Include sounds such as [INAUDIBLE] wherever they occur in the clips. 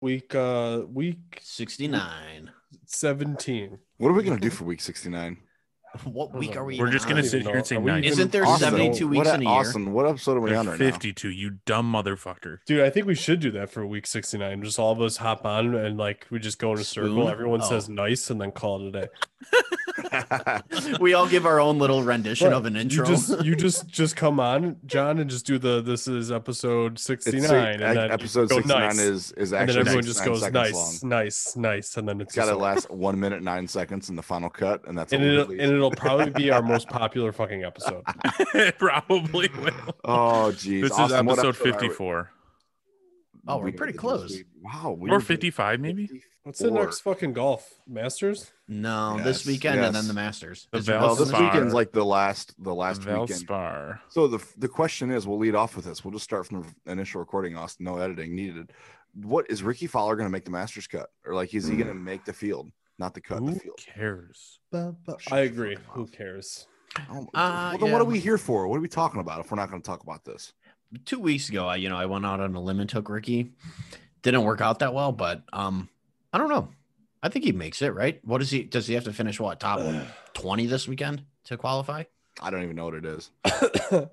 Week uh week 69. 17. What are we gonna do for week 69? What week are we? We're in just gonna sit here and say know. Are we nice. even- Isn't there Austin, 72 weeks what, in a year? Austin, what episode are we on There's right 52, you dumb motherfucker. Dude, I think we should do that for week 69. Just all of us hop on and like we just go in a circle. Spoon? Everyone Oh. says nice and then call it a day. [LAUGHS] we all give our own little rendition Right. of an You intro. just you [LAUGHS] just just come on, John, and just do the this is episode 69. It's, and then episode 69 nice. is is and actually then everyone just goes nice, long. nice, nice, and then it's It's got to last one minute nine seconds in the final cut, and that's and what we it'll release. and it'll probably be our most popular fucking episode. [LAUGHS] it probably will. Oh, geez. This is episode episode are we- 54 Oh, we're we pretty did close. Wow. we or 55, maybe. 54. What's the next fucking golf Masters? no, this Yes, weekend and then the Masters. The Is Val- Oh, this in weekend's like the last the last weekend. Valspar. So the the question is, we'll lead off with this. We'll just start from the initial recording. Austin, no editing needed. What is Rickie Fowler going to make the Masters cut, or like is he hmm. going to make the field, not the cut, the Who field? cares? I agree. Who cares? Oh, Uh, well, then what are we here for? What are we talking about if we're not going to talk about this? two weeks ago, I you know I went out on a limb and took Rickie. Didn't work out that well, but um, I don't know. I think he makes it right. What does he? Does he have to finish what top [SIGHS] twenty this weekend to qualify? I don't even know what it is. [COUGHS]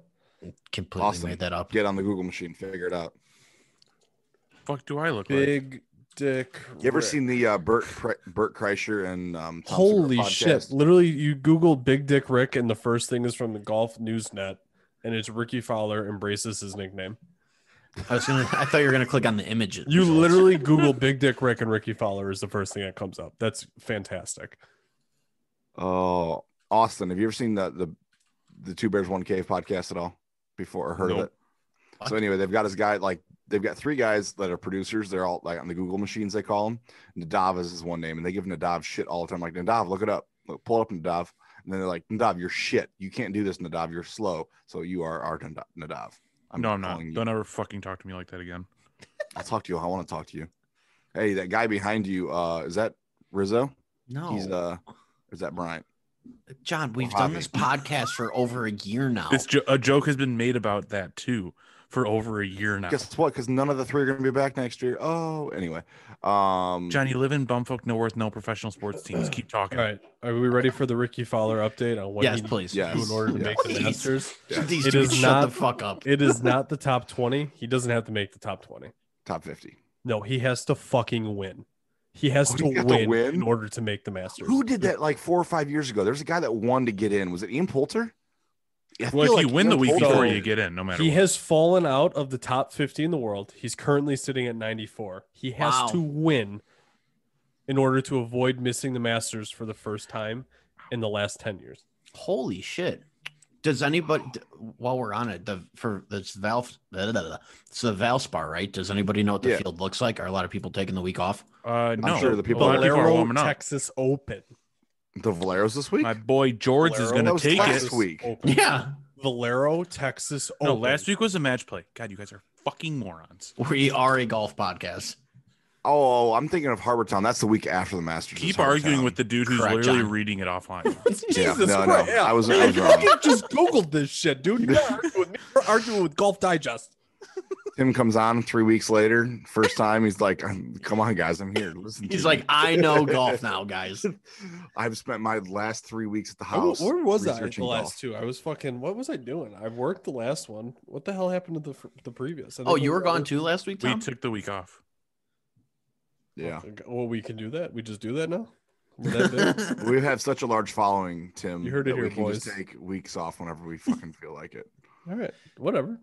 Completely Austin, made that up. Get on the Google machine, figure it out. Fuck do I look like? Big Dick. You ever Rick. seen the uh, Bert Pre- Bert Kreischer and um, Tom Holy Segura shit! Literally, you Google Big Dick Rick, and the first thing is from the Golf Newsnet, and it's Rickie Fowler embraces his nickname. I was gonna. I thought you were gonna click on the images. You literally Google [LAUGHS] Big Dick Rick and Rickie Fowler is the first thing that comes up. That's fantastic. Oh, Austin, have you ever seen the the the Two Bears One Cave podcast at all before or heard of it? What? So anyway, they've got this guy like they've got three guys that are producers. They're all like on the Google machines they call them. Nadav is his one name, and they give Nadav shit all the time. Like Nadav, look it up, look, pull it up Nadav, and then they're like Nadav, you're shit. You can't do this, Nadav. You're slow. So you are our Nadav. Nadav. no, I'm not. calling you. Don't ever fucking talk to me like that again. I'll talk to you. I want to talk to you. Hey, that guy behind you, uh, is that Rizzo? no. He's uh, is that Bryant? John, we've Or done this podcast for over a year now. This jo- a joke has been made about that too for over a year now. Guess what? Because none of the three are going to be back next year. Oh, anyway. Um, Johnny, you live in bumfuck no worth, no professional sports teams. Keep talking. All right, are we ready for the Rickie Fowler update on what yes, he needs please. to Yes. do in order to Yes. make the Please. Masters? These It dudes is shut not- the fuck up. It is not the top twenty. He doesn't have to make the top twenty. top 50. No, he has to fucking win. He has Oh, to, he got to win win? in order to make the Masters. Who did that like four or five years ago? There's a guy that won to get in. Was it Ian Poulter? I Well, if feel you like win the week Poulter- before, you get in, no matter He what. has fallen out of the top 50 in the world. He's currently sitting at 94. He has Wow. to win in order to avoid missing the Masters for the first time in the last 10 years. Holy shit. Does anybody while we're on it, the for this Val blah, blah, blah, it's the Valspar, right? Does anybody know what the Yeah. field looks like? Are a lot of people taking the week off? Uh, no, sure the people a lot of people are Valero warming up. Texas Open. The Valeros this week? My boy George is going to take last it. week. Open. Yeah. Valero Texas Open. No, last week was a match play. God, you guys are fucking morons. We are a golf podcast. Oh, I'm thinking of Harbour Town. That's the week after the Masters. Keep arguing with the dude who's Correct, literally John. reading it offline. [LAUGHS] Yeah, Jesus no, no, Christ. Yeah. I was- I was wrong. You just Googled this shit, dude. You're not arguing with me. You're arguing with Golf Digest. Tim comes on three weeks later. First time, he's like, "Come on, guys, I'm here. Listen." He's to like, me." I know [LAUGHS] golf now, guys. I've spent my last three weeks at the I house. Where was I the researching last golf. two? I was fucking. What was I doing? I worked the last one. What the hell happened to the the previous? Oh, you were gone was- too last week, we took the week off. Yeah, oh, Well, we can do that. We just do that now. We're that [LAUGHS] we have such a large following, Tim. You heard it that we here, can boys. Just take weeks off whenever we fucking feel like it. All right, whatever.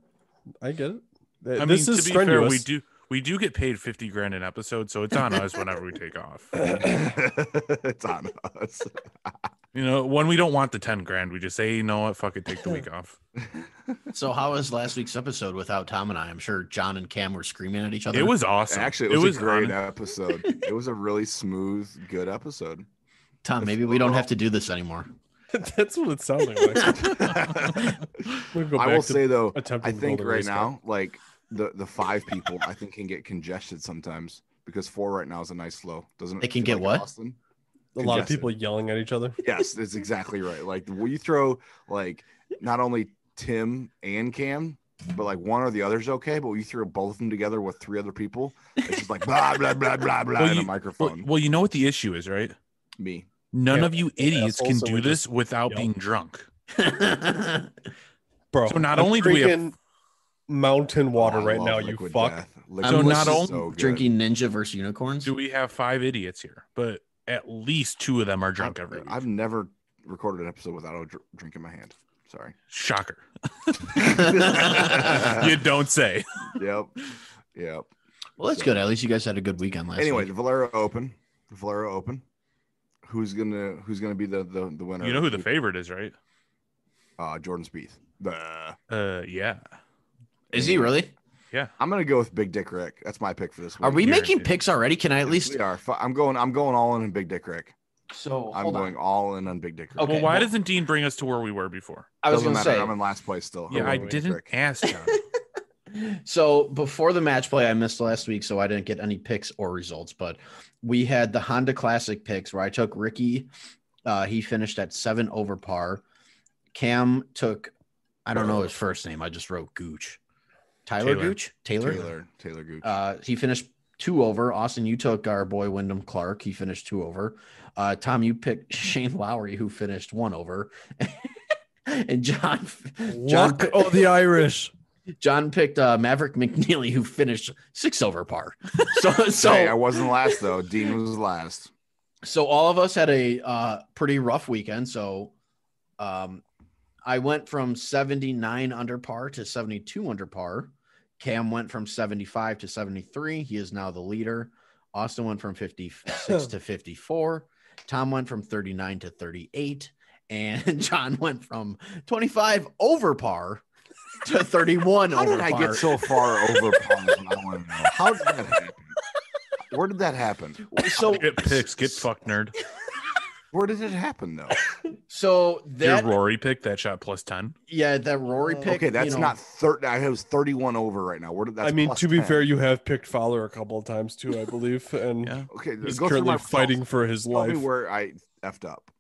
I get it. I this mean, is to be fair, we do we do get paid fifty grand an episode, so it's on us whenever we take off. [LAUGHS] it's on us. [LAUGHS] You know, when we don't want the ten grand, we just say, you know what, fuck it, take the week off. [LAUGHS] so how was last week's episode without Tom and I? I'm sure John and Cam were screaming at each other. It was awesome. Actually, it was, a great on- episode. It was a really smooth, good episode. Tom, maybe we don't have to do this anymore. That's what it sounded like. We'll I will say though, I think right now, like the the five people, I think can get congested sometimes because four right now is a nice flow. Doesn't it They can get like what? Austin? a lot of people yelling at each other. Yes, that's exactly right. Like when you throw like not only Tim and Cam, but like one or the other's okay. But when you throw both of them together with three other people, it's just like blah blah blah blah blah Well, in you- a microphone. well, you know what the issue is, right? Me. None Yeah, of you idiots can do this without Yep. being drunk. Bro, [LAUGHS] So not I'm only do we have- drinking mountain water Oh, right now, you liquid fuck. death. Liquid So not only so drinking Ninja versus unicorns. Do we have five idiots here? But at least two of them are drunk I've, every week. I've never recorded an episode without a dr- drink in my hand. Sorry. Shocker. [LAUGHS] you don't say. Yep. Yep. well, that's So- good. At least you guys had a good weekend last Anyway, week. the Valero Open. The Valero Open. Who's gonna Who's gonna be the the, the winner? You know who the favorite is, right? Uh, Jordan Spieth. Bah. Uh, yeah. Is he really? Yeah. I'm gonna go with Big Dick Rick. That's my pick for this week. Are we Guaranteed. making picks already? Can I at Yes, least? we are. Fu- I'm going. I'm going all in on Big Dick Rick. So I'm hold going on. all in on Big Dick Rick. Okay, well, why well- doesn't Dean bring us to where we were before? I was Doesn't gonna matter. say. I'm in last place still. Yeah, I'm I going with didn't Rick. ask John. [LAUGHS] So before the match play, I missed last week, so I didn't get any picks or results. But we had the Honda Classic picks where I took Rickie. Uh, he finished at seven over par. Cam took, I don't know his first name. I just wrote Gooch. Tyler Taylor. Gooch? Taylor? Taylor Talor Gooch. Uh, he finished two over. Austin, you took our boy Wyndham Clark. He finished two over. Uh, Tom, you picked [LAUGHS] Shane Lowry, who finished one over. [LAUGHS] and John, John, Luck oh, the Irish. [LAUGHS] John picked uh, Maverick McNealy, who finished six over par. So, so, hey, I wasn't last though. Dean was last. so all of us had a uh, pretty rough weekend. So, um, I went from 79 under par to 72 under par. Cam went from 75 to 73. He is now the leader. Austin went from 56 [LAUGHS] to 54. Tom went from 39 to 38. And [LAUGHS] John went from 25 over par to [LAUGHS] 31 How over did I get so far over par? I want to know. How did that happen? Where did that happen? so Get picks. Get fucked, nerd. Where did it happen though? [LAUGHS] so Your that Rory pick that shot plus ten. yeah that Rory Uh, pick Okay, that's you know, not thirty. I was thirty-one over right now. Where did that? I mean, to be fair, you have picked Fowler a couple of times too, I believe, [LAUGHS] and Yeah. okay, he's go currently fighting for his Tell me life. where I effed up.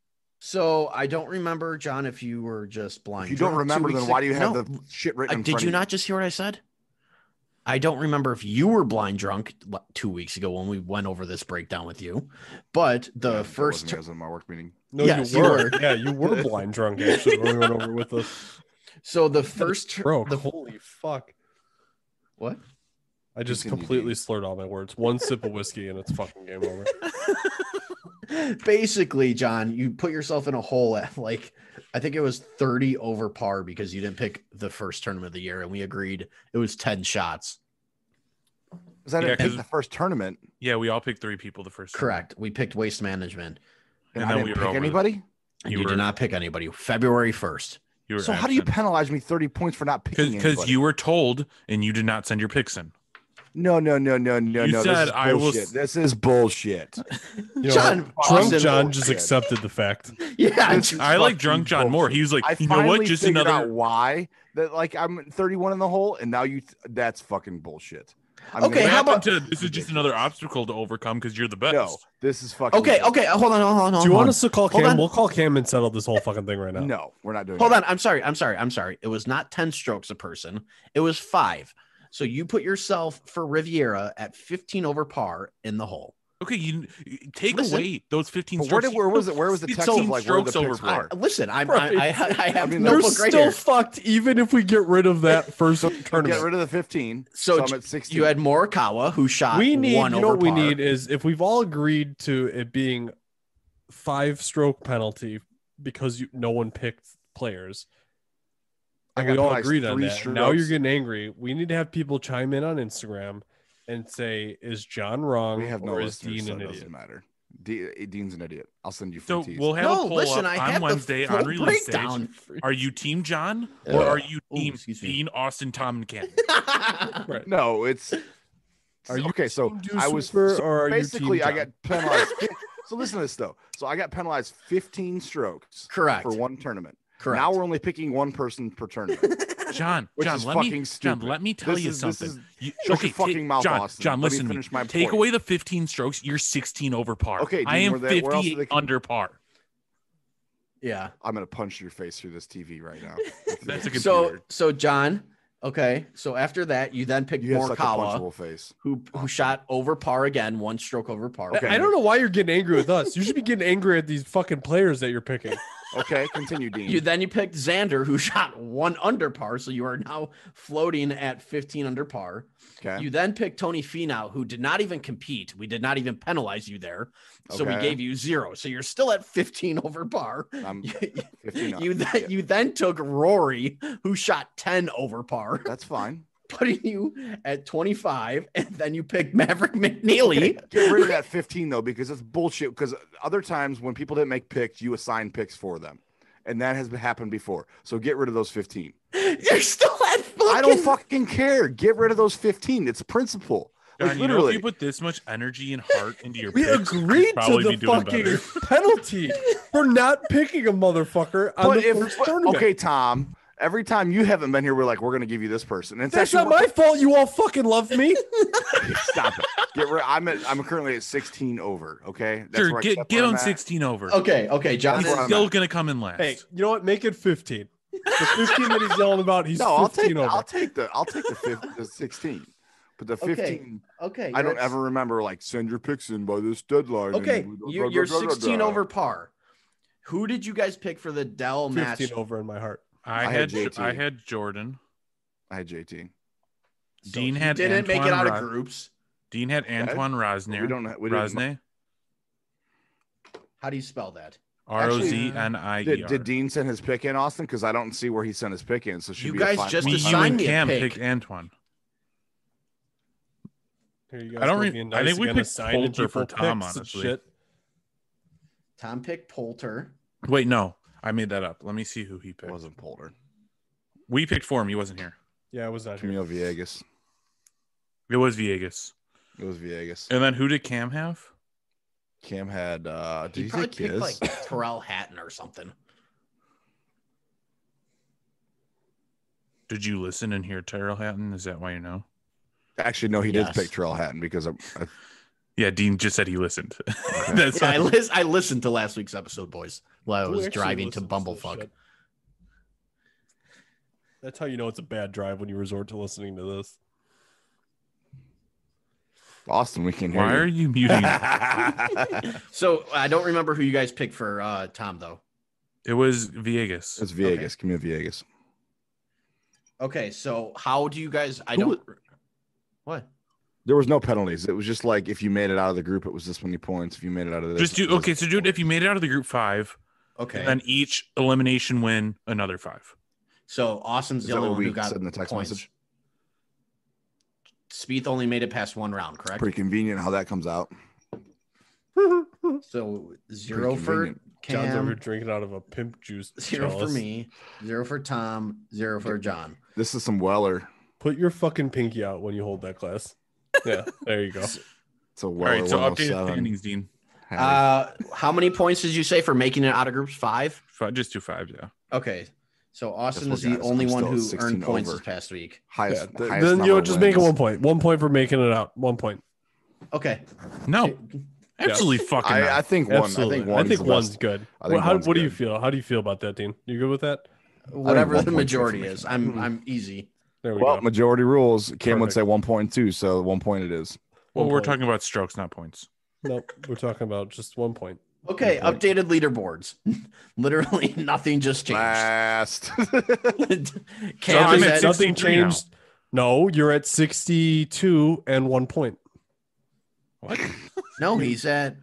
So I don't remember, John, if you were just blind. If you don't remember, then why do you have No, the shit written? uh, in did front you of not just hear what I said? I don't remember if you were blind drunk two weeks ago when we went over this breakdown with you, but the Yeah, that first wasn't me, in my work meeting. No, Yes, you you were. were. [LAUGHS] yeah, you were blind drunk actually when we went over with us. [LAUGHS] so the [LAUGHS] first tur- Bro, the holy fuck! what? I just Continue, completely slurred all my words. One sip of whiskey and it's fucking game over. [LAUGHS] Basically, John, you put yourself in a hole at like I think it was 30 over par because you didn't pick the first tournament of the year, and we agreed it was 10 shots. Because that Yeah, didn't pick 'cause- the first tournament, Yeah, we all picked three people the first. time. Correct. We picked waste management. and, And I then didn't we pick anybody. And You you, were- did not pick anybody. February 1st. You were So how do you penalize me thirty points for not picking Because you were told and you did not send your picks in. No, no, no, no, no, You no. said this is I will bullshit. s- This is bullshit. You know, John, drunk Austin- John just bullshit. accepted the fact. [LAUGHS] Yeah. This I like fucking drunk John more. bullshit. He was like, I you know what? Just figured another. out why that like I'm 31 in the hole, and now you that's fucking bullshit. I'm Okay, gonna- how about- to, this is just another obstacle to overcome because you're the best. no? This is fucking Okay, okay. Hold on, hold on, hold on. Do you want hold us to call Hold Cam? on. We'll call Cam and settle this whole fucking thing right now. No, we're not doing. Hold that. on. I'm sorry. I'm sorry. I'm sorry. It was not 10 strokes a person. It was five. So you put yourself for Riviera at 15 over par in the hole. Okay, you you take Listen. away those 15 But where strokes. did where was it? Where was the It's text so of like where the strokes over were? I, listen, I'm, Right. I, I, I have [LAUGHS] I mean, no You're notebook right still here. fucked even if we get rid of that first [LAUGHS] Get rid of the 15. So So, I'm at 16. You had Morikawa who shot we need one you know over what we need is if we've all agreed to it being five stroke penalty because you, no one picked players I and got we all agreed on three that now you're getting angry we need to have people chime in on instagram and say is john wrong we have no or is dean so an idiot doesn't matter. D- eh, Dean's an idiot. I'll send you free So teas. we'll have a No, poll listen, up I on Wednesday on full release stage. Are you Team John Yeah. or are you Ooh, Team excuse me. Dean, Austin, Tom, and Ken? [LAUGHS] right no, it's Are you okay. So I was Super so or are basically Team I got penalized. [LAUGHS] so listen to this though. So I got penalized 15 strokes Correct. for one tournament. Correct. Now we're only picking one person per tournament. [LAUGHS] John, Which John, is let me, fucking John, stupid. let me tell This you is- something. is- You- shut your fucking take- mouth, John, Austin. John, Let me listen to me. finish my Take point. away the 15 strokes. You're 16 over par. Okay, I am where they- where else do 50 they under par. yeah. I'm gonna punch your face through this TV right now. [LAUGHS] That's a good So so John, Okay, so after that, you then pick You have such Morikawa, face. who who shot over par again, one stroke over par. Okay. I don't know why you're getting angry with us. You should be getting angry at these fucking players that you're picking. [LAUGHS] Okay, continue, Dean. You then you picked Xander, who [LAUGHS] shot one under par, so you are now floating at 15 under par. okay. You then picked Tony Finau, who did not even compete. We did not even penalize you there, so we gave you zero. So you're still at 15 [LAUGHS] over par. I'm [LAUGHS] 15 you then Yeah. you then took Rory, who shot 10 over par, That's fine. Putting you at 25, and then you pick Maverick McNealy. Okay, Get rid of that 15 though, because it's bullshit. Because other times when people didn't make picks, you assign picks for them, and that has happened before. So get rid of those 15. You're still at fucking. I don't fucking care. Get rid of those 15. It's principle. Like John, you know, literally. if you put this much energy and heart into your [LAUGHS] We picks, agreed to the fucking penalty for not picking a motherfucker on but the if first tournament. okay, Tom. Every time you haven't been here, we're like, we're gonna give you this person. And it's That's actually not my fault. You all fucking love me. [LAUGHS] Stop it. Get rid. I'm at. I'm currently at 16 over. Okay. That's Sure, where get kept get where on at. 16 over. Okay, okay, John. That's He's still at. gonna come in last. Hey, you know what? Make it 15. The 15 that he's yelling about, he's No, I'll take. over. I'll take the. I'll take the, fifth, the 16. But the 15, Okay, I don't ever remember like send your picks in by this deadline. Okay, you're, blah, you're blah, blah, blah, 16 over par. Who did you guys pick for the Dell match? 15 match? over in my heart. I, I had had JT. I had Jordan. I had JT. So Dean he had didn't make it Antoine out of groups. Dean had Antoine Rozner. We don't. We didn't. Rosne. How do you spell that? R O Z N I E uh, Did, did Dean send his pick in, Austin? Because I don't see where he sent his pick in. So should You guys just Me, you, assigned and me a Cam pick. picked Antoine. Here you I don't re- being I think we again, picked Poulter for Tom, honestly. shit. Tom picked Poulter. Wait, no, I made that up. Let me see who he It picked. wasn't Poulter. We picked for him. He wasn't here. Yeah, it was that. here. Camilo Villegas. It was Villegas. It was Villegas. And then who did Cam have? Cam had. uh Did he, probably picked like Tyrrell Hatton or something. Did you listen and hear Tyrrell Hatton? Is that why you know? Actually, no, he Yes. did pick Tyrrell Hatton because I, I, Yeah, Dean just said he listened. [LAUGHS] That's Yeah, I, all. lis- I listened to last week's episode, boys, while I was driving to Bumblefuck. shit? That's how you know it's a bad drive when you resort to listening to this. Austin, we can hear Why are you. you muting? [LAUGHS] So I don't remember who you guys picked for uh, Tom, though. it was Villegas. It's Vegas. Villegas. Camilo Villegas. Okay, so how do you guys? I Who don't. What? There was no penalties. It was just like if you made it out of the group, it was this many points. If you made it out of this, Just do okay. So, dude, if you made it out of the group five, Okay. and then each elimination win another five. so Austin's Is the only one who we got said in the text points. message? Spieth only made it past one round, correct? pretty convenient how that comes out. [LAUGHS] so zero for convenient. John's over drinking out of a pimp juice. [LAUGHS] zero for me, zero for Tom, zero for John. This is some Weller. Put your fucking pinky out when you hold that glass. Yeah, there you go. It's a All Weller right. So updated standings, Dean. Uh, how many points did you say for making it out of groups? Five. Fi- Just two fives. Yeah. Okay. So Austin is the guys, only I'm one who at 16 earned points over. this past week. highest, Yeah, th- highest then you know, just of make it one point. One point for making it out. One point. Okay. No, absolutely fucking. I, not. I think one. Absolutely. I think one's, the one's good. I think Well, how, one's what do you feel? How do you feel about that, Dean? You good with that? Whatever the majority is, I'm Mhm. I'm easy. There we Well, go. majority rules. Cam would say one point two, so one point it is. well, One we're point. talking about strokes, not points. Nope, we're talking about just one point. Okay, Good point. updated leaderboards. [LAUGHS] Literally [LAUGHS] nothing just changed. Last. [LAUGHS] Cam I'm at at, 60 Nothing 63 now. changed. No, you're at 62 and one point. What? no, he's at.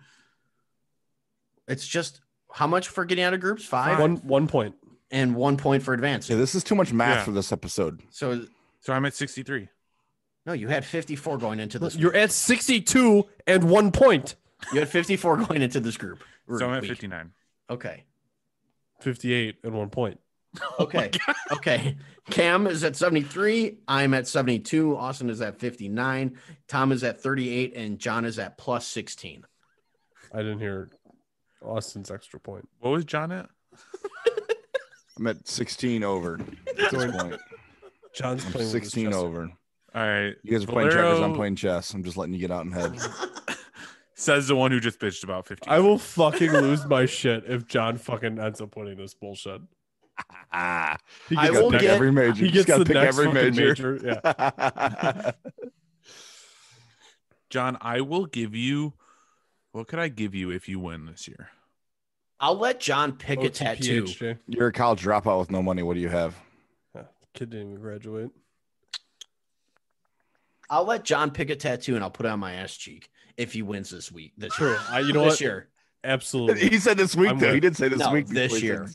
It's just how much for getting out of groups? Five. One one point. And one point for advance. yeah, this is too much math Yeah. for this episode. So So I'm at 63. no, you had 54 going into this. You're at 62 and one point. You had 54 [LAUGHS] going into this group. So I'm at week. 59. Okay. 58 and one point. [LAUGHS] Okay. okay. Cam is at 73. I'm at 72. Austin is at 59. Tom is at 38. And John is at plus 16. I didn't hear Austin's extra point. What was John at? I'm at 16 over at this point. John's I'm playing with 16 over. All right. You guys are playing checkers. I'm playing chess. I'm just letting you get out in head. [LAUGHS] Says the one who just bitched about 15. I will fucking lose my shit if John fucking ends up winning this bullshit. [LAUGHS] He I will pick get- every major. he gets gotta the pick next every major. major. Yeah. [LAUGHS] John, I will give you. What could I give you if you win this year? I'll let John pick a tattoo. OTPHJ. You're a college dropout with no money. What do you have? Uh, kid didn't even graduate. I'll let John pick a tattoo and I'll put it on my ass cheek if he wins this week. This True. year. I, you know this what? year. Absolutely. He said this week I'm though. with- He did say this No, week. this year.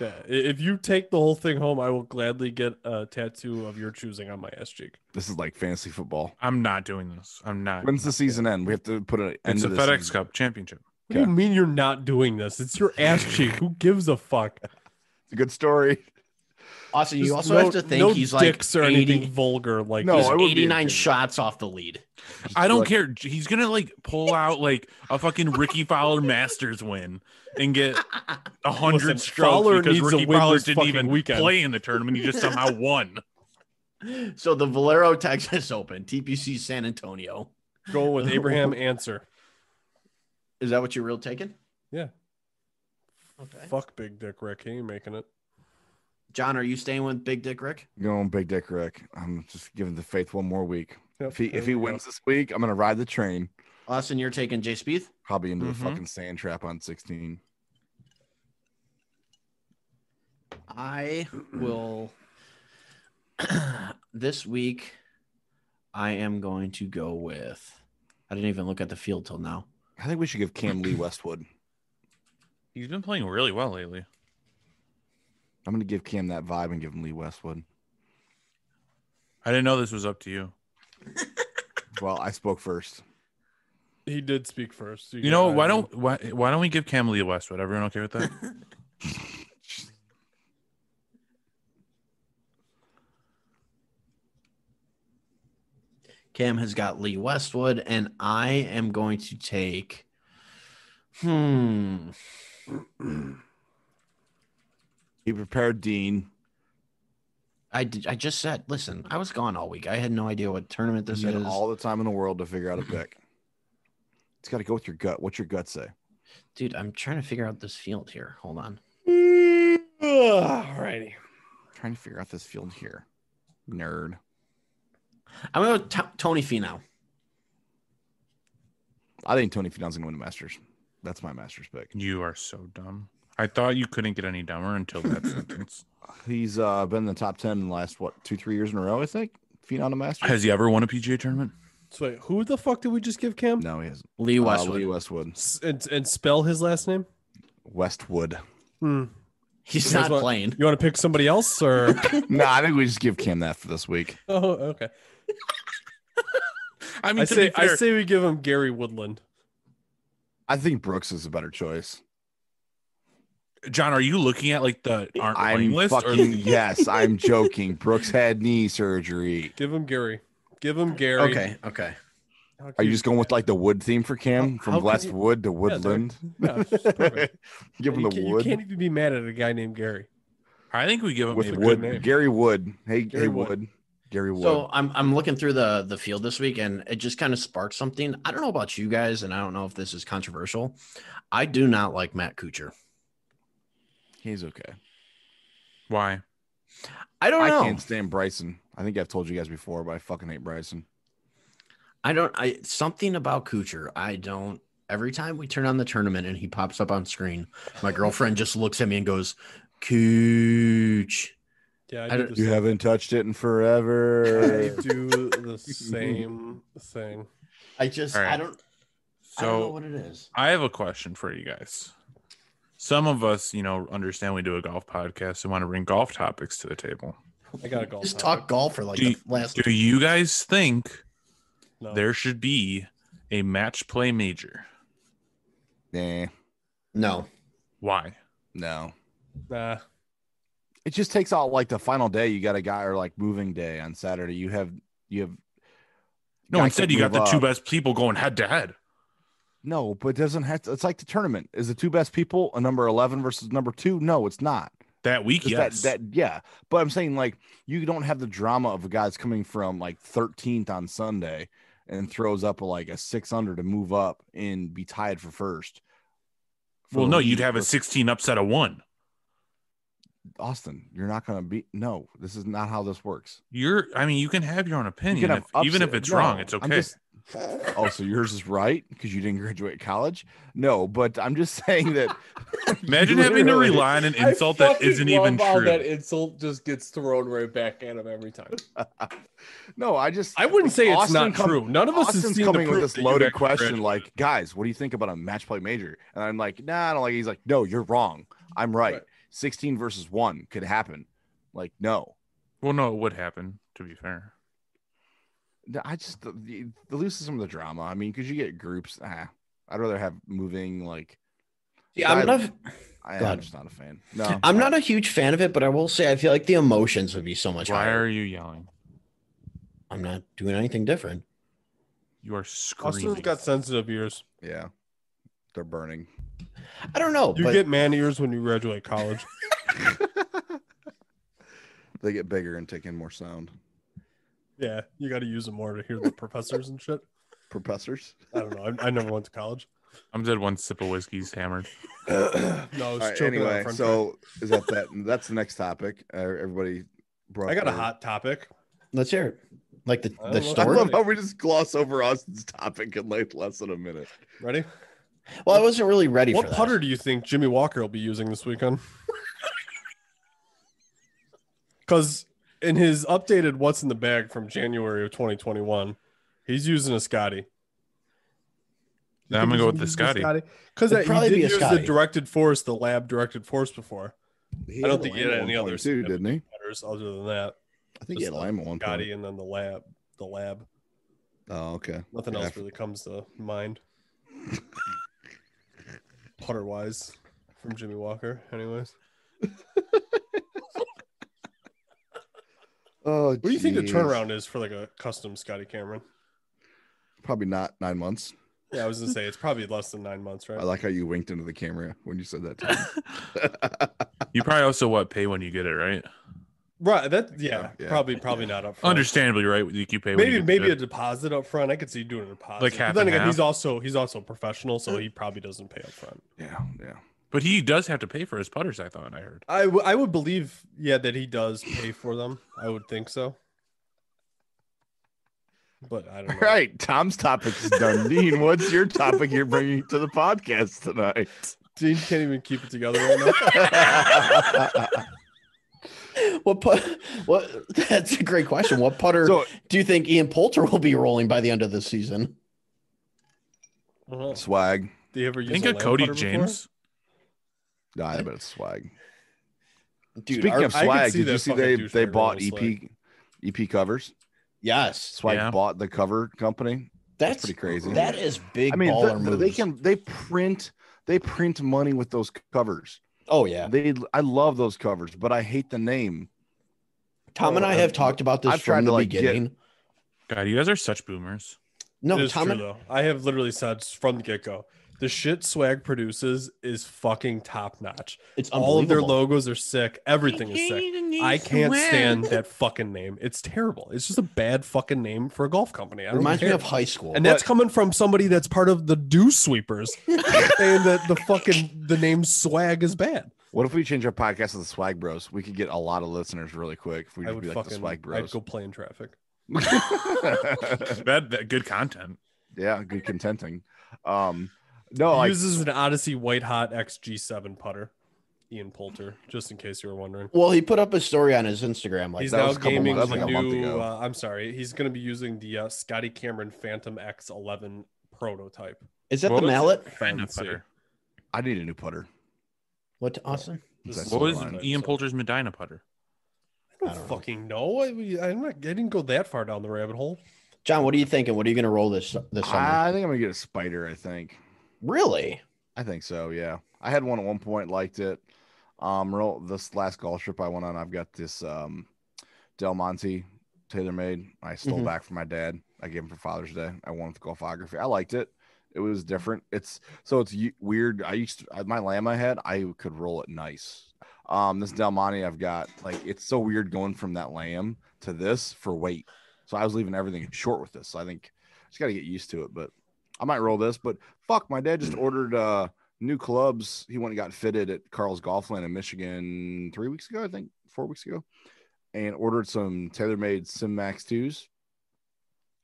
Yeah. If you take the whole thing home, I will gladly get a tattoo of your choosing on my ass cheek. This is like fantasy football. I'm not doing this. I'm not. When's the season end? We have to put an end It's to a the FedEx season. Cup championship. What do you mean you're not doing this? It's your ass [LAUGHS] cheek. Who gives a fuck? It's a good story. Also, you Just also no- have to think no he's like dicks or anything 80, vulgar. Like No, he's I would be 89 okay. shots off the lead. I don't like- care. He's gonna like pull out like a fucking Rickie Fowler Masters win and get a hundred Listen, strokes Fowler because needs to Rickie win Fowler this didn't fucking even weekend. play in the tournament. He just somehow [LAUGHS] won. So the Valero Texas Open, TPC San Antonio. go with [LAUGHS] Abraham Ancer. Is that what you're real taking? Yeah. Okay. Fuck Big Dick Rick. He ain't making it. John, are you staying with Big Dick Rick? Going Big Dick Rick. I'm just giving the faith one more week. Yep, If he if he we go. wins this week, I'm gonna ride the train. Austin, you're taking Jay Spieth? Probably into Mhm. the fucking sand trap on 16. I [CLEARS THROAT] will. [CLEARS THROAT] this week, I am going to go with. I didn't even look at the field till now. I think we should give Cam Lee Westwood. He's been playing really well lately. I'm gonna give Cam that vibe and give him Lee Westwood. I didn't know this was up to you. [LAUGHS] Well, I spoke first. He did speak first. You know why don't why why don't we give Cam Lee Westwood? Everyone okay with that? [LAUGHS] Cam has got Lee Westwood, and I am going to take. Hmm. [CLEARS THROAT] He prepared Dean. I did, I just said, listen, I was gone all week. I had no idea what tournament this You is. had all the time in the world to figure out a pick. [CLEARS THROAT] It's got to go with your gut. What's your gut say? Dude, I'm trying to figure out this field here. Hold on. Alrighty. trying to figure out this field here. Nerd. I'm going to go T- Tony Finau. I think Tony Finau's gonna win the Masters. That's my Masters pick. you are so dumb. I thought you couldn't get any dumber until that [LAUGHS] sentence. He's uh, been in the top ten in the last what two, three years in a row. I think. Finau the Masters. Has he ever won a PGA tournament? So wait, who the fuck did we just give Cam? no, he hasn't. Lee Uh, Westwood. Lee Westwood. S- And, and spell his last name. Westwood. Hmm. He's You not want- playing. You want to pick somebody else or? [LAUGHS] no, I think we just give Cam that for this week. [LAUGHS] oh, okay. [LAUGHS] I mean, I say fair, I say we give him Gary Woodland. I think Brooks is a better choice. John, are you looking at like the aren't I'm playing list? Or fucking yes. I'm joking. Brooks had knee surgery. Give him Gary. Give him Gary. Okay, okay. How Are you cute. just going with like the wood theme for Cam How- from how can you- Westwood to Woodland? Yeah, it's [LAUGHS] give him you, the can't, you can't even be mad at a guy named Gary. I think we give him with good wood. name. Gary Wood. Hey, Gary hey Wood. Wood. Gary Wood. So I'm I'm looking through the the field this week, and it just kind of sparked something. I don't know about you guys, and I don't know if this is controversial. I do not like Matt Kuchar. He's okay. Why? I don't I know. I can't stand Bryson. I think I've told you guys before, but I fucking hate Bryson. I don't. I something about Kuchar. I don't. Every time we turn on the tournament and he pops up on screen, my girlfriend just looks at me and goes, "Cooch." Yeah, I, I do don't- the You same. haven't touched it in forever. I do the same thing. I just. All right. I don't. I don't know what it is. I have a question for you guys. Some of us, you know, understand we do a golf podcast and want to bring golf topics to the table. I got a golf. Just topic. talk golf for like Do the last. Do you guys think No. there should be a match play major? nah, No. Why? no. Nah. It just takes out like the final day. You got a guy or like moving day on Saturday. You have you have No, guy instead you got move the two best people going head to head. No, but it doesn't have to. It's like the tournament. Is the two best people a number eleven versus number two? No, it's not. That week, Just yes. That, that yeah, but I'm saying like you don't have the drama of a guys coming from like 13th on Sunday and throws up like a six under to move up and be tied for first. for well, no, you'd have a 16 upset of one. Austin, you're not gonna be. No, this is not how this works. You're. I mean, you can have your own opinion, have if, even if it's no, wrong. It's okay. just- oh, so yours is right because you didn't graduate college? No, but I'm just [LAUGHS] saying that. [LAUGHS] Imagine having to rely on an [LAUGHS] insult that isn't even true. That insult just gets thrown right back at him every time. no, I just I wouldn't say it's not come- true. None of us Austin's seen coming with this loaded question, like, guys, what do you think about a match play major? And I'm like, nah, I don't like. it." He's like, no, you're wrong. I'm right. Right. 16 versus one could happen. Like, no, well, no, it would happen. To be fair, I just the, the, the loses some of the drama. I mean, because you get groups. Ah, I'd rather have moving like. Yeah, I'm I- not. I, i'm just not a fan. No, I'm not a huge fan of it, but I will say I feel like the emotions would be so much why higher. are you yelling? I'm not doing anything different. You are Austin's screaming. got sensitive ears. Yeah, they're burning. I don't know, You but get man ears when you graduate college. [LAUGHS] they get bigger and take in more sound. yeah, you got to use them more to hear the professors and shit. Professors. I don't know. I, I never went to college. I'm dead. One sip of whiskey's hammered. [CLEARS THROAT] No, I was choking anyway, french so is that that? That's the next topic. Uh, everybody. Brought. I got a hot topic. let's hear it. Like the, I the don't. I story. love how we just gloss over Austin's topic in like less than a minute. Ready? Well, I wasn't really ready What for that. putter do you think Jimmy Walker will be using this weekend? [LAUGHS] Because in his updated "What's in the Bag" from January of 2021, he's using a Scotty. Then I'm gonna go with the Scotty. because It'd he probably did be a use Scotty. the directed force, the lab directed force before. He I don't think he had any one other point too, didn't he? Putters other than that, I think he had the lime at one Scotty, point. and then the lab, the lab. Oh, okay. Nothing Yeah, else really comes to mind. Putter wise, from Jimmy Walker. Anyways, [LAUGHS] Oh, what do you think the jeez. turnaround is for like a custom Scotty Cameron? Probably not nine months. Yeah, I was gonna say it's probably less than nine months, right? I like how you winked into the camera when you said that. [LAUGHS] [LAUGHS] You probably also what pay when you get it, right? Right. That yeah, Yeah. probably probably not up. front. Understandably, right? You you pay when Maybe maybe a deposit up front. I could see you doing a deposit. Like But then and again, half? he's also he's also a professional, so uh, he probably doesn't pay up front. yeah, yeah. But he does have to pay for his putters. I thought I heard. I, w- I would believe, yeah, that he does pay for them. I would think so. But I don't know. right, Tom's topic is done. [LAUGHS] Dean, what's your topic you're bringing to the podcast tonight? Dean can't even keep it together right now. [LAUGHS] What put? What? That's a great question. What putter so do you think Ian Poulter will be rolling by the end of the season? Uh-huh. swag. Do you ever use Think a of Cody putter before? James. Nah, I bet it's swag. Dude, Speaking our- of swag, did you see they they bought rolling EP EP covers? yes, Swag Yeah. bought the cover company. that's, pretty crazy. That is big I mean, baller th- moves. they can they print they print money with those covers. Oh yeah, They I love those covers, but I hate the name. Tom and I uh, I've- talked about this I've tried from to, the like, get- beginning. God, you guys are such boomers. No, it is Tom true and, though. I have literally said from the get go, the shit Swag produces is fucking top notch. it's All of their logos are sick. Everything is sick. I can't stand that [LAUGHS] fucking name. It's terrible. It's just a bad fucking name for a golf company. I don't Reminds me of high school. and that's coming from somebody that's part of the Dew Sweepers, [LAUGHS] saying that the fucking the name Swag is bad. What if we change our podcast to the Swag Bros? We could get a lot of listeners really quick if we I just would be like the fucking. Swag I'd Bros. go play in traffic. That, that good content. yeah, good contenting. Um, no, he like uses an Odyssey White Hot XG7 putter. Ian Poulter, just in case you were wondering. well, he put up a story on his Instagram. Like he's that now was a couple gaming months- the like a month new. ago. Uh, I'm sorry, he's going to be using the uh, Scotty Cameron Phantom X11 prototype. is that What the mallet? Medina Fancy. putter. I need a new putter. What Austin? This What was Ian Poulter's Medina putter? I don't, I don't fucking know. I, I'm not. I didn't go that far down the rabbit hole. John, what are you thinking? What are you going to roll this this summer? I think I'm gonna get a spider. I think. really? I think so. Yeah, I had one at one point, liked it. Um, real this last golf trip I went on, I've got this um, Del Monte TaylorMade. I stole Mhm. back from my dad. I gave him for Father's Day. I won with golfography. I liked it. It was different. It's so it's weird. I used to, my lamb I had. I could roll it nice. Um, this Del Monte I've got like it's so weird going from that lamb to this for weight. So I was leaving everything short with this. So I think I just got to get used to it. But I might roll this. But fuck, my dad just ordered uh new clubs. He went and got fitted at Carl's Golfland in Michigan three weeks ago, I think, four weeks ago, and ordered some TaylorMade Sim Max twos.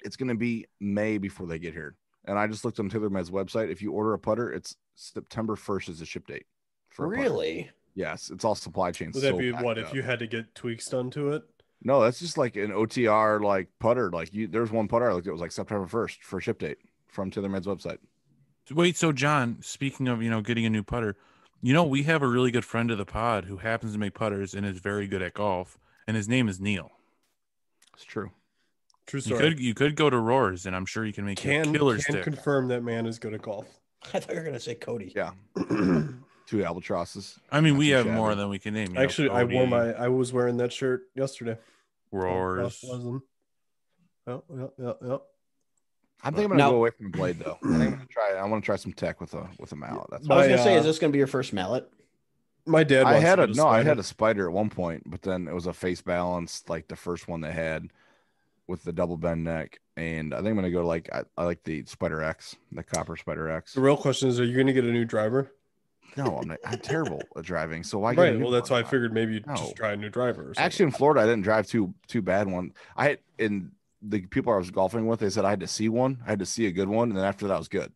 It's going to be May before they get here. And I just looked on TaylorMade's website. If you order a putter, it's September 1st is the ship date. for. Really? Yes, it's all supply chain. Would that so be what up. if you had to get tweaks done to it? No, that's just like an OTR like putter. Like you, there's one putter I looked at it was like September 1st for ship date from TaylorMade's website. Wait, so John, speaking of you know getting a new putter, you know we have a really good friend of the pod who happens to make putters and is very good at golf, and his name is Neil. It's true. True You story. could you could go to Roars, and I'm sure you can make can a killer can stick. confirm that man is good at golf. [LAUGHS] I thought you were gonna say Cody. Yeah. [CLEARS THROAT] Two albatrosses. I mean, we have shabby. more than we can name. you know, Actually, I wore my I was wearing that shirt yesterday. Roars. Wasn't. Oh, yeah, yeah, yeah. I think I'm gonna Now- go away from the blade though. I think I'm gonna try. I want to try some tech with a with a mallet. That's I was gonna say, uh, is this gonna be your first mallet? My dad. I had a do no. I had a spider at one point, but then it was a face balance, like the first one they had with the double bend neck. And I think I'm gonna go like I, I like the Spider X, the copper Spider X. The real question is: Are you going to get a new driver? No, I'm not, I'm terrible at driving, so why? right. Well, that's why I figured maybe you'd No. just try a new driver. Or. Actually, in Florida, I didn't drive too too bad one. I had in the people I was golfing with, they said I had to see one. I had to see a good one, and then after that, I was good.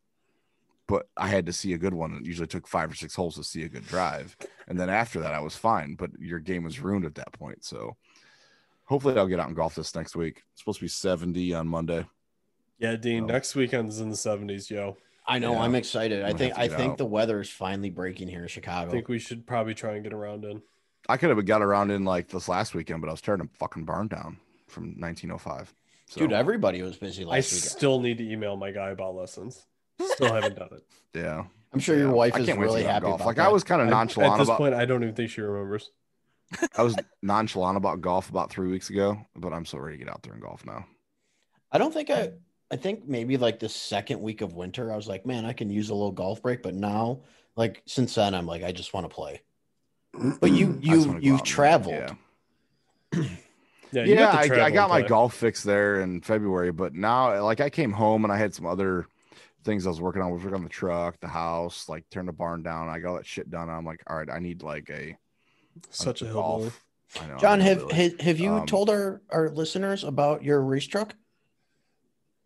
But I had to see a good one. It usually took five or six holes to see a good drive, and then after that, I was fine. But your game was ruined at that point. So hopefully, I'll get out and golf this next week. It's supposed to be seventy on Monday. yeah, Dean. Oh. Next weekend's in the seventies, yo. I know. Yeah. I'm excited. I think I think out. the weather is finally breaking here in Chicago. I think we should probably try and get around in. I could have got around in like this last weekend, but I was tearing a fucking barn down from 1905. So, Dude, everybody was busy I last weekend. still need to email my guy about lessons. Still haven't done it. [LAUGHS] yeah, I'm sure your wife is can't really get out happy golf. about Like that. I was kind of I- nonchalant At this about. point, I don't even think she remembers. [LAUGHS] I was nonchalant about golf about three weeks ago, but I'm so ready to get out there and golf now. I don't think I. I think maybe like the second week of winter, I was like, man, I can use a little golf break. But now, like since then, I'm like, I just want to play. [CLEARS THROAT] But you, you, you've out and- traveled. Yeah, [CLEARS THROAT] Yeah, you yeah. got I, I travel got my time. golf fix there in February, but now like I came home and I had some other things I was working on. I was working on the truck, the house, like tearing the barn down. I got all that shit done. I'm like, all right, I need like a Such a a hillbilly. golf. I know, John, I'm have really- have, have you Um, told our, our listeners about your race truck?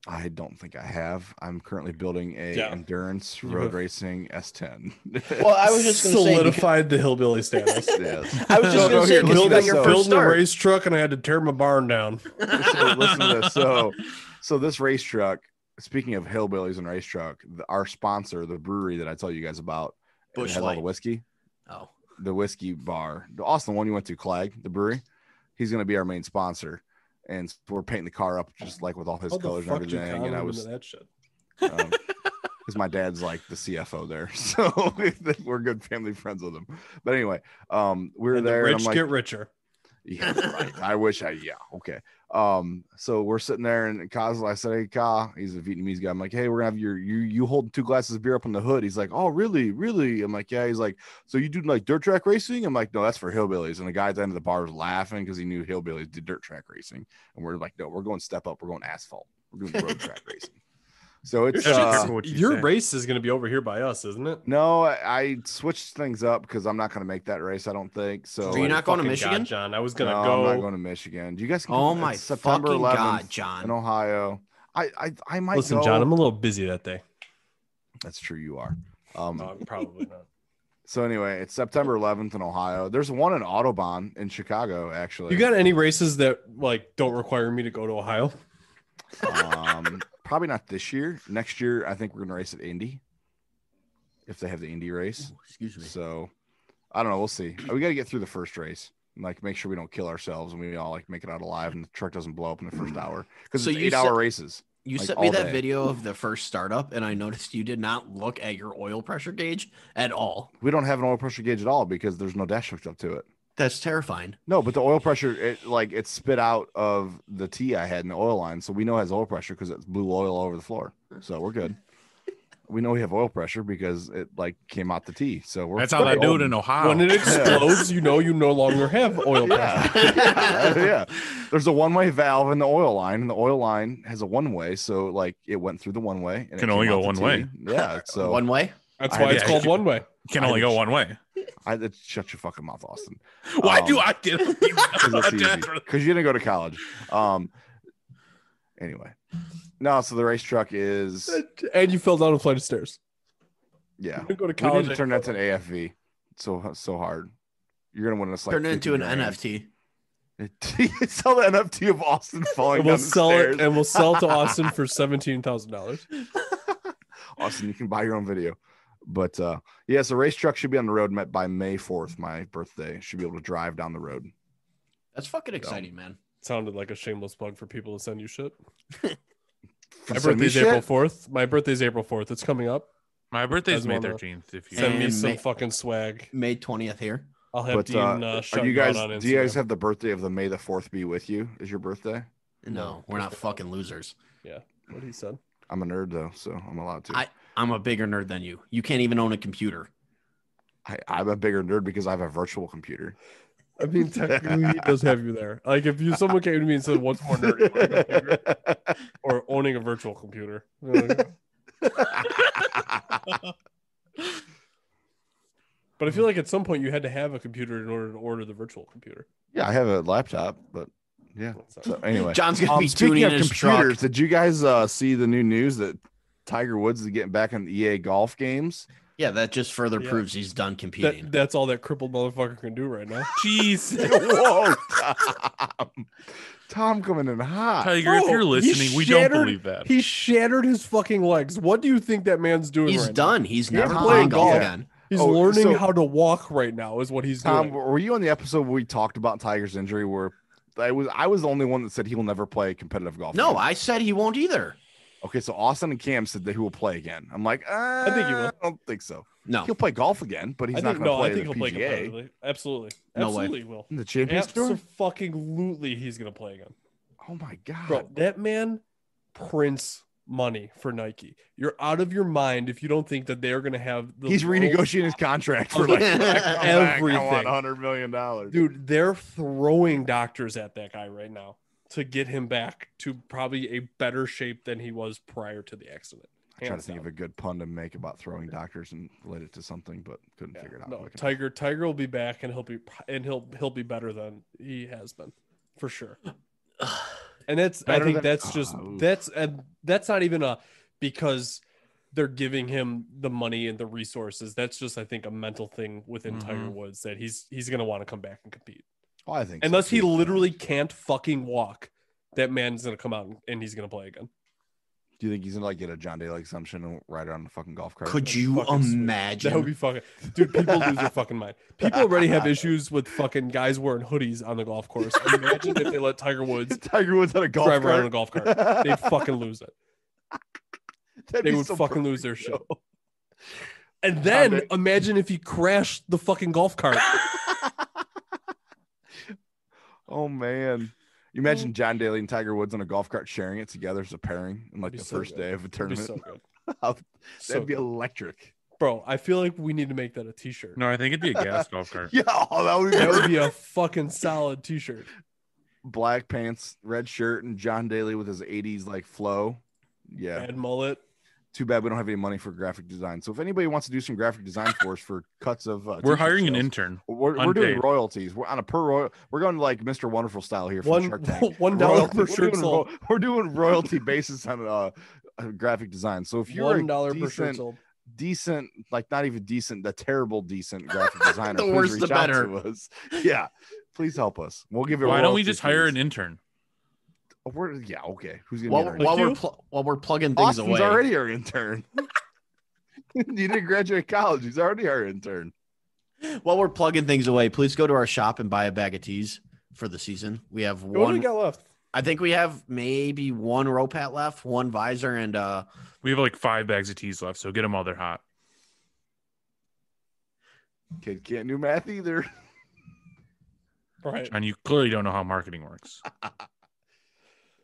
I don't think I have. I'm currently building a Yeah. endurance road have- racing S10. Well, I was just gonna say because- solidified the hillbilly status. [LAUGHS] yes. I was just No, gonna no, say here, because you to got this, your though. first Building a start. race truck and I had to tear my barn down. [LAUGHS] so listen to this. So, so this race truck. Speaking of hillbillies and race truck, the, our sponsor, the brewery that I tell you guys about, that Busch has all the whiskey, Oh, the whiskey bar, the Austin one you went to, Clag, the brewery. He's going to be our main sponsor, and we're painting the car up just like with all his How colors and fuck did you everything. And I was that shit? um, [LAUGHS] because my dad's like the CFO there, [LAUGHS] so [LAUGHS] we're good family friends with him. But anyway, um, we were And the there. and rich I'm like, get richer. Yeah, right. I wish I, yeah, okay. Um, so we're sitting there and Kaz, I said, Hey, Ka, he's a Vietnamese guy. I'm like, Hey, we're gonna have your, you, you hold two glasses of beer up on the hood. He's like, Oh, really? Really? I'm like, Yeah. He's like, So you do like dirt track racing? I'm like, No, that's for hillbillies. And the guy at the end of the bar was laughing because he knew hillbillies did dirt track racing. And we're like, No, we're going step up. We're going asphalt. We're doing road track [LAUGHS] racing. So it's, uh, you Your say. race is going to be over here by us, isn't it? no, I, I switched things up because I'm not going to make that race. I don't think so. So you're not going to Michigan? God, John. I was going to no, go. I'm not going to Michigan. Do you guys? Oh my September fucking 11th god, John in Ohio. I I, I might Listen, go. John, I'm a little busy that day. That's true. You are. Um. No, probably not. [LAUGHS] So anyway, it's September 11th in Ohio. There's one in Autobahn in Chicago, actually. You got any races that like don't require me to go to Ohio? um probably not this year. Next year, I think we're gonna race at Indy. If they have the Indy race. Excuse me. So I don't know. We'll see. We got to get through the first race. Like make sure we don't kill ourselves and we all like make it out alive and the truck doesn't blow up in the first hour because So it's you eight hour races. You like, sent me that day. video of the first startup, and I noticed you did not look at your oil pressure gauge at all. We don't have an oil pressure gauge at all because there's no dash hooked up to it. That's terrifying. No, but the oil pressure, it like it spit out of the tea I had in the oil line, so we know it has oil pressure because it's blue oil all over the floor. So we're good. we know we have oil pressure because it like came out the tea. So we're That's how they do it in Ohio. When it explodes, you know you no longer have oil pressure. yeah. [LAUGHS] yeah. There's a one way valve in the oil line, and the oil line has a one way. So like it went through the one way and it Can came only go one tea. way. Yeah. So One way. That's why had it's to- called one way. You can only go one way. I it's- shut your fucking mouth, Austin. [LAUGHS] Why do Um, I get [LAUGHS] Because [LAUGHS] you didn't go to college. Um. Anyway, no. So the race truck is And you fell down a flight of stairs. yeah. You didn't go to We college. need to turn that to an AFV. So so hard. You're gonna win us like Turn it into an grand. NFT. sell the NFT of Austin falling and we'll down the sell stairs. it and we'll sell it to Austin for seventeen thousand dollars. Austin, you can buy your own video. But uh yeah, so race truck should be on the road met by May 4th, my birthday. Should be able to drive down the road. That's fucking exciting, man. Sounded like a shameless plug for people to send you shit. [LAUGHS] My send me birthday's shit? April fourth. My birthday's April fourth. It's coming up. My birthday's As May thirteenth. If you Send me And some May- fucking swag. May 20th here. I'll have But Dean uh, uh, are you guys on do you guys have the birthday of the May the 4th be with you? Is your birthday? No, we're not fucking losers. Yeah, what he said? I'm a nerd though, so I'm allowed to. I- I'm a bigger nerd than you. You can't even own a computer. I, I'm a bigger nerd because I have a virtual computer. I mean, technically, he does have you there. Like, if you someone came to me and said, "What's more nerdy, owning a computer or owning a virtual computer?" Like, But I feel like at some point you had to have a computer in order to order the virtual computer. yeah, I have a laptop, but yeah. So anyway, John's gonna um, be tuning in his computers, truck. did you guys uh, see the new news that Tiger Woods is getting back in the EA golf games? Yeah, that just further Yeah. proves he's done competing. That, that's all that crippled motherfucker can do right now. [LAUGHS] Jeez. [LAUGHS] Whoa, Tom. Tom coming in hot. Tiger, if you're oh, listening, we don't believe that. He shattered his fucking legs. What do you think that man's doing? he's right now? done. He's Yeah, never Tom, playing golf yeah. again. He's Oh, learning so- how to walk right now. Is what he's doing. Tom, doing. were you on the episode where we talked about Tiger's injury? Where I was, I was the only one that said he will never play competitive golf. No, again. I said he won't either. Okay, so Austin and Cam said that he will play again. I'm like, uh, think he will. I don't think so. No, He'll play golf again, but he's I not going to no. play I think the he'll play PGA. competitively. Absolutely, No way. absolutely will. In the Champions Tour? Absolutely, he's gonna play again, Oh my god, bro. That man prints money for Nike. You're out of your mind if you don't think that they're gonna have. The he's renegotiating his contract for like [LAUGHS] Everything. I want hundred million dollars, dude. They're throwing doctors at that guy right now to get him back to probably a better shape than he was prior to the accident. I'm trying to think down. of a good pun to make about throwing doctors and relate it to something, but couldn't Yeah, figure it out. No, quick enough. Tiger. Tiger will be back, and he'll be and he'll he'll be better than he has been, for sure. [SIGHS] And that's I think than- that's just oof. that's and that's not even a because they're giving him the money and the resources. That's just I think a mental thing within Tiger Mhm. Woods that he's he's gonna want to come back and compete Oh, I think so, unless he literally can't fucking walk. That man's gonna come out and- and he's gonna play again. Do you think he's gonna like get a John Daly assumption and ride around the fucking golf cart? could you fucking sweet. imagine? That would be fucking dude. People lose their fucking mind. People already have issues with fucking guys wearing hoodies on the golf course. Imagine if they let Tiger Woods [LAUGHS] Tiger Woods on a golf drive cart. around in a golf cart. They'd fucking lose it. [LAUGHS] That'd They would so fucking lose their show. And then imagine if he crashed the fucking golf cart. Oh man. You imagine John Daly and Tiger Woods on a golf cart sharing it together as a pairing in like the so first good. day of a [LAUGHS] That'd be tournament. so good. That'd So be electric. Bro, I feel like we need to make that a t-shirt. No, I think it'd be a gas golf [LAUGHS] cart. Yeah, oh, that would be, That would be a fucking solid t-shirt. black pants, red shirt, and John Daly with his 80s like flow. Yeah. Red mullet. Too bad we don't have any money for graphic design. So if anybody wants to do some graphic design [LAUGHS] for us for cuts of uh, We're t-shirt hiring an intern. We're, we're doing royalties. We're on a per royal. We're going like Mr. Wonderful style here from One Shark Tank. [LAUGHS] one dollar per we're shirt doing sold. ro- we're doing royalty basis on uh, uh, graphic design. So if you're One a per shirt decent, sold. decent, like not even decent, the terrible decent graphic [LAUGHS] designer, The please worse the reach out better. to us. Yeah, please help us. We'll give you. Why don't we royalty just hire an intern? Oh, we're, yeah, okay. Who's gonna while, be while we're pl- while we're plugging things Austin's away. already our intern. [LAUGHS] you didn't graduate college. He's already our intern. While we're plugging things away, please go to our shop and buy a bag of teas for the season. We have What do we one. got left? I think we have maybe one rope hat left, one visor, and uh, We have like five bags of teas left, so get them while they're hot. Kid can't do math either. Right. And you clearly don't know how marketing works. [LAUGHS]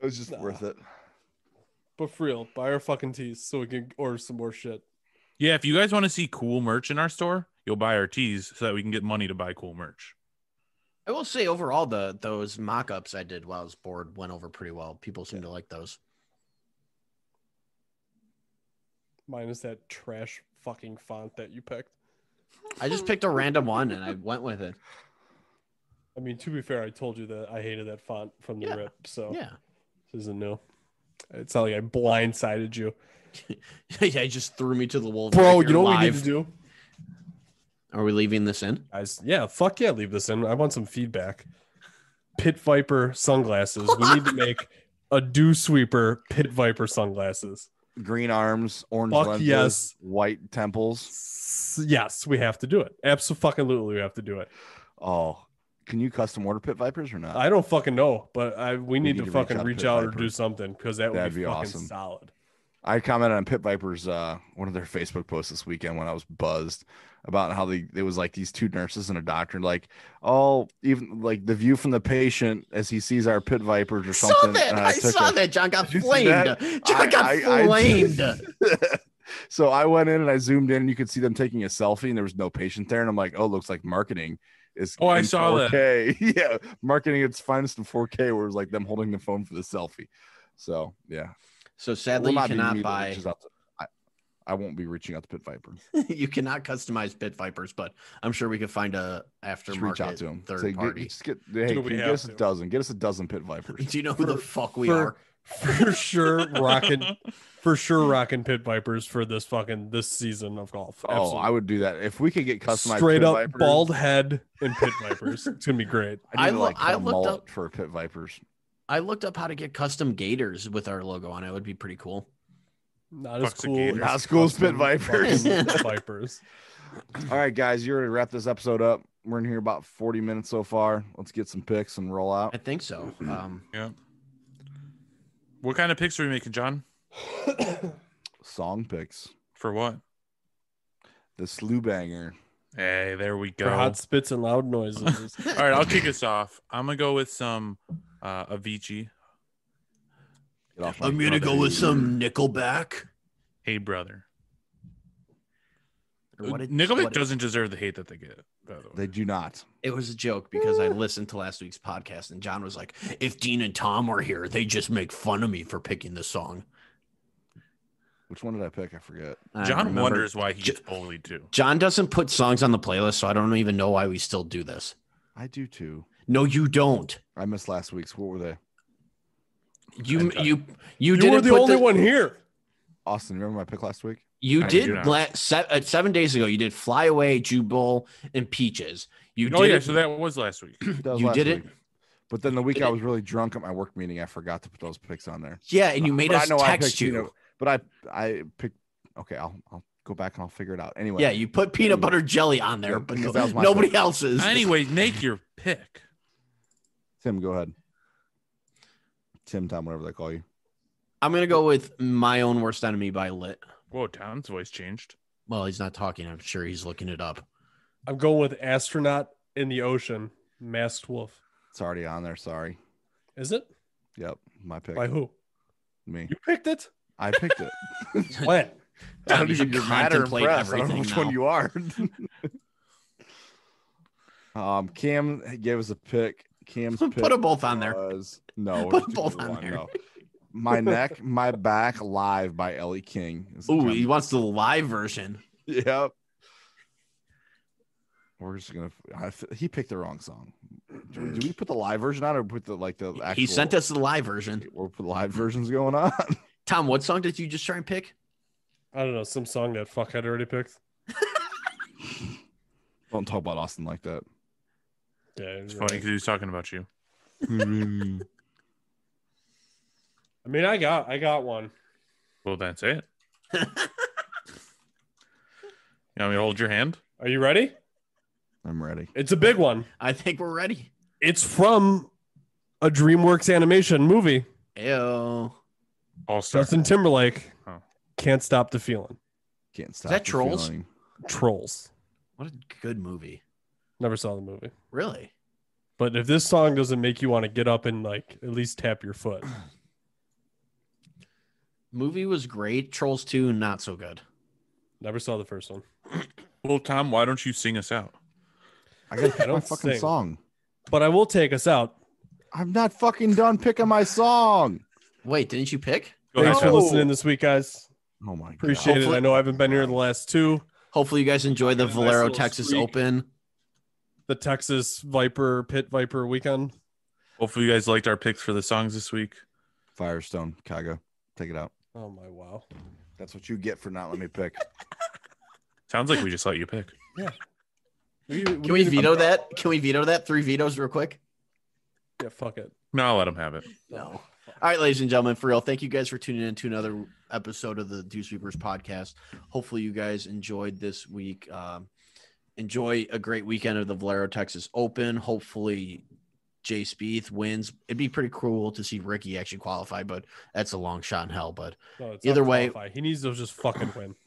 It was just Nah. worth it. But for real, buy our fucking tees so we can order some more shit. Yeah, if you guys want to see cool merch in our store, you'll buy our teas so that we can get money to buy cool merch. I will say overall the those mock-ups I did while I was bored went over pretty well. People seem to like those. Minus that trash fucking font that you picked. I just picked a random one and I [LAUGHS] went with it. I mean, to be fair, I told you that I hated that font from the Yeah. rip, so Yeah. This isn't new. It's not like I blindsided you, [LAUGHS] yeah, he just threw me to the wolves. bro. right You here know what we need to do, Are we leaving this in? guys? Yeah, fuck yeah, leave this in. I want some feedback. Pit Viper sunglasses. We need to [LAUGHS] make a dew sweeper Pit Viper sunglasses. Green arms, orange Fuck lenses, yes. white temples. S- Yes, we have to do it. Absolutely, we have to do it. Oh, can you custom order pit vipers or not? I don't fucking know, but I we need, need to, to reach fucking out reach out or do something because that would That'd be, be fucking awesome. solid. I commented on Pit Vipers, uh, one of their Facebook posts this weekend when I was buzzed about how they it was like these two nurses and a doctor, like, oh, even like the view from the patient as he sees our Pit Vipers or something. saw something. that. and I, saw a- that. John got Did you see flamed. John I- got I- I- flamed. [LAUGHS] so I went in and I zoomed in and you could see them taking a selfie and there was no patient there. And I'm like, oh, looks like marketing is Oh, I saw that. 4K. [LAUGHS] yeah, marketing its finest in 4K, where it was like them holding the phone for the selfie. So yeah. so sadly, you cannot buy. to- I, I won't be reaching out to Pit Viper. [LAUGHS] you cannot customize Pit Vipers, but I'm sure we could find a Just reach out to him. third Say, get, party. just get, hey, Do can we you get have us a dozen? Get us a dozen Pit [LAUGHS] Vipers. Do you know who the fuck we for- are? For sure, rocking [LAUGHS] for sure rocking Pit Vipers for this fucking this season of golf. Oh, Absolutely. I would do that if we could get customized. straight Pit up Vipers, bald head and Pit Vipers. It's gonna be great. I, I to, loo- like, cut I a looked up- for Pit Vipers. I looked up how to get custom gators with our logo on it. It would be pretty cool. Not as Fucks the cool. gators. Not as cool as Pit Vipers. [LAUGHS] Vipers. All right, guys, you're ready to wrap this episode up. We're in here about 40 minutes so far. Let's get some picks and roll out. I think so. Um, Yeah. What kind of picks are we making, John? [COUGHS] Song picks. For what? The SlewBanger. Hey, there we For go. hot spits and loud noises. [LAUGHS] All right, I'll kick us off. I'm gonna go with some uh Avicii. Get off I'm gonna go with some Nickelback. Hey, brother. Or what did- Nickelback what- doesn't deserve the hate that they get. By the way. They do not. It was a joke because I listened to last week's podcast and John was like, "If Dean and Tom were here, they just make fun of me for picking this song." Which one did I pick? I forget. I John remember- wonders why he J- gets bullied too. John doesn't put songs on the playlist, so I don't even know why we still do this. I do too. No, you don't. I missed last week's. What were they? You And, you you you didn't were the put only one here. Austin, remember my pick last week? You I did not. se- uh, seven days ago. You did "Fly Away," "Jubel," and "Peaches." You oh did yeah, it- so that was last week. [CLEARS THROAT] That was You last did it? But then the week I was really drunk at my work meeting, I forgot to put those picks on there. yeah, and you made But I us know I text picked you. peanut- But I I picked. Okay, I'll I'll go back and I'll figure it out. Anyway. Yeah, you put peanut butter jelly on there, Yeah, but because no- that nobody pick. else's. [LAUGHS] anyway, make your pick. Tim, go ahead. Tim, Tom, whatever they call you. I'm gonna go with "My Own Worst Enemy" by Lit. Whoa, Tom's voice changed. Well, he's not talking. I'm sure he's looking it up. I'm going with astronaut in the ocean, masked wolf. It's already on there. Sorry. Is it Yep, my pick. by who? Me. You picked it. I picked it. [LAUGHS] When? I Tom, don't you even should you're mad or contemplate impressed. I don't know everything which one you are. [LAUGHS] um, Cam gave us a pick. Cam's [LAUGHS] Put them both on there. was no. Put we're them both on one, there. no. My neck, my back, live by Ellie King. Ooh, he wants the live version. Yep. We're just gonna. I, he picked the wrong song. Do, do we put the live version on or put the like the actual? He sent us the live version. Or put the live versions going on. [LAUGHS] Tom, what song did you just try and pick? I don't know. Some song that fuckhead already picked. [LAUGHS] Don't talk about Austin like that. Yeah, It's you're funny because he was talking about you. [LAUGHS] I mean, I got, I got one. Well, that's it. [LAUGHS] you want me to hold your hand? Are you ready? I'm ready. It's a big one. I think we're ready. It's from a DreamWorks animation movie. Ew. All star. Justin Timberlake. Oh. Can't stop the feeling. Can't stop. Is that the Trolls? feeling. Trolls. What a good movie. Never saw the movie. Really? But if this song doesn't make you want to get up and like at least tap your foot, [CLEARS THROAT] Movie was great. Trolls 2, not so good. never saw the first one. [CLEARS THROAT] Well, Tom, why don't you sing us out? I gotta pick my don't fucking sing. song. But I will take us out. I'm not fucking done picking my song. Wait, didn't you pick? Go Thanks ahead, for listening this week, guys. Oh my god. Appreciate it. I know I haven't been here the last two. Hopefully, you guys enjoy the Got a nice Valero Texas streak. Open. The Texas Viper Pit Viper weekend. Hopefully, you guys liked our picks for the songs this week. Firestone, Chicago. Take it out. Oh my wow. That's what you get for not letting me pick. [LAUGHS] Sounds like we just let you pick. We, Can we veto that? Can we veto that? Three vetoes, real quick. Yeah, fuck it. No, I'll let them have it. No. All right, ladies and gentlemen, for real, thank you guys for tuning in to another episode of the Dew Sweepers podcast. Hopefully, you guys enjoyed this week. Um, enjoy a great weekend of the Valero Texas Open. Hopefully, Jay Spieth wins. It'd be pretty cool to see Rickie actually qualify, but that's a long shot in hell. But No, Either way- qualify. he needs to just fucking win. [LAUGHS]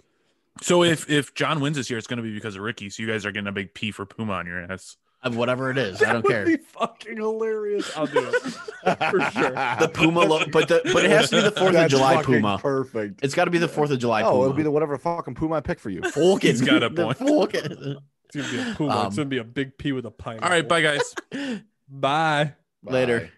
So if if John wins this year, it's going to be because of Rickie. So you guys are getting a big P for Puma on your ass. whatever it is, I don't would care. Be fucking hilarious. I'll do it for sure. The Puma, lo- but the but it has to be the Fourth of That's July fucking Puma. Perfect. It's got to be the Fourth of July Oh, Puma. it'll be the whatever fucking Puma I pick for you. Falcon. He's got a [LAUGHS] point. Falcon. It's gonna be a puma. Um, it's gonna be a big P with a pineapple. All right, bye guys. [LAUGHS] Bye. Later. Bye.